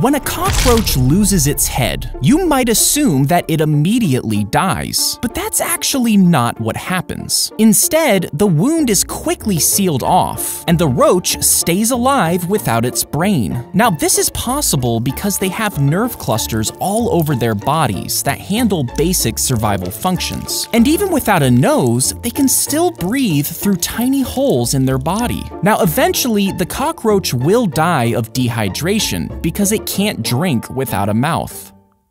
When a cockroach loses its head, you might assume that it immediately dies, but that's actually not what happens. Instead, the wound is quickly sealed off, and the roach stays alive without its brain. Now, this is possible because they have nerve clusters all over their bodies that handle basic survival functions. And even without a nose, they can still breathe through tiny holes in their body. Now, eventually, the cockroach will die of dehydration because it can't drink without a mouth.